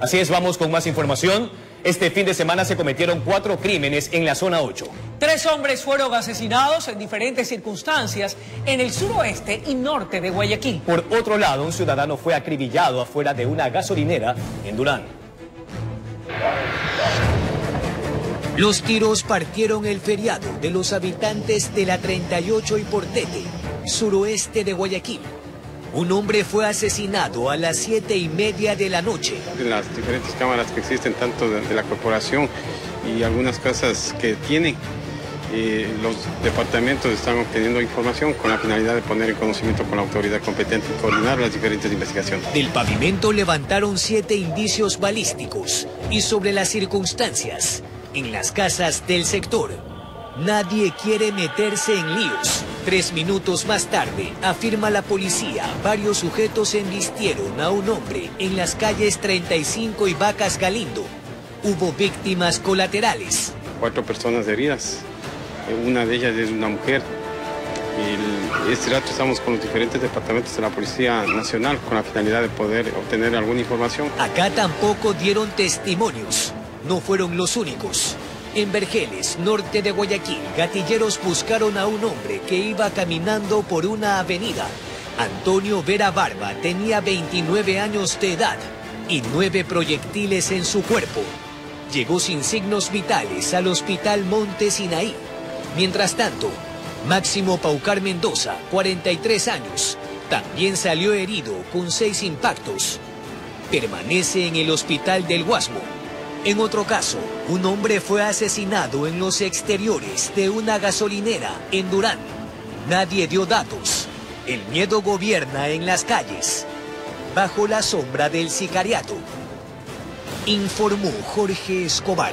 Así es, vamos con más información. Este fin de semana se cometieron cuatro crímenes en la zona 8. Tres hombres fueron asesinados en diferentes circunstancias en el suroeste y norte de Guayaquil. Por otro lado, un ciudadano fue acribillado afuera de una gasolinera en Durán. Los tiros partieron el feriado de los habitantes de la 38 y Portete, suroeste de Guayaquil. Un hombre fue asesinado a las siete y media de la noche. En las diferentes cámaras que existen, tanto de, de la corporación y algunas casas que tienen, eh, los departamentos están obteniendo información con la finalidad de poner en conocimiento con la autoridad competente y coordinar las diferentes investigaciones. Del pavimento levantaron siete indicios balísticos y sobre las circunstancias en las casas del sector. Nadie quiere meterse en líos. Tres minutos más tarde, afirma la policía, varios sujetos embistieron a un hombre en las calles 35 y Vacas Galindo. Hubo víctimas colaterales. Cuatro personas heridas, una de ellas es una mujer. Y este rato estamos con los diferentes departamentos de la Policía Nacional con la finalidad de poder obtener alguna información. Acá tampoco dieron testimonios. No fueron los únicos. En Vergeles, norte de Guayaquil, gatilleros buscaron a un hombre que iba caminando por una avenida. Antonio Vera Barba tenía 29 años de edad y nueve proyectiles en su cuerpo. Llegó sin signos vitales al hospital Monte Sinaí. Mientras tanto, Máximo Paucar Mendoza, 43 años, también salió herido con seis impactos. Permanece en el hospital del Guasmo. En otro caso, un hombre fue asesinado en los exteriores de una gasolinera en Durán. Nadie dio datos. El miedo gobierna en las calles, bajo la sombra del sicariato. Informó Jorge Escobar.